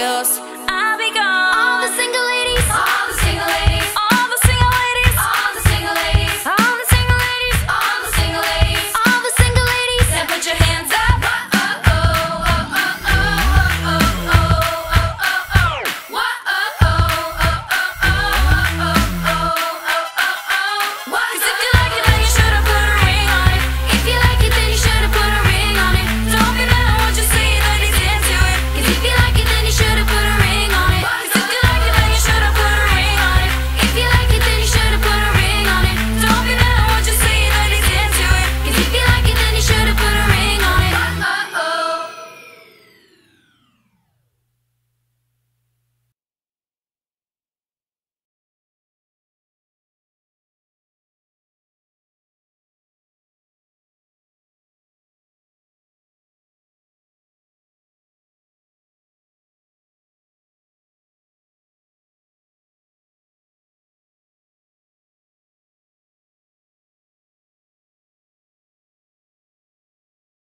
Dios.